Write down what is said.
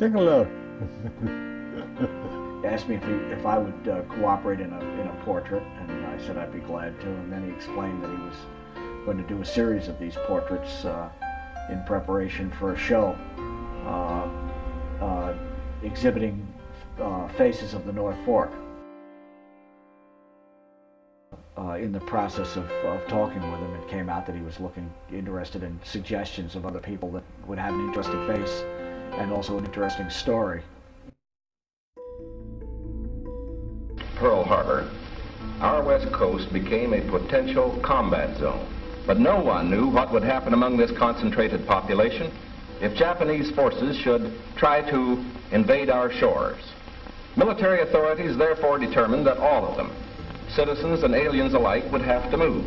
Take a look. Asked me if, he, if I would uh, cooperate in a, in a portrait, and I said I'd be glad to. And then he explained that he was going to do a series of these portraits uh, in preparation for a show uh, uh, exhibiting uh, faces of the North Fork. Uh, in the process of, of talking with him, it came out that he was looking interested in suggestions of other people that would have an interesting face and also an interesting story. Pearl Harbor, our west coast became a potential combat zone. But no one knew what would happen among this concentrated population if Japanese forces should try to invade our shores. Military authorities therefore determined that all of them, citizens and aliens alike, would have to move.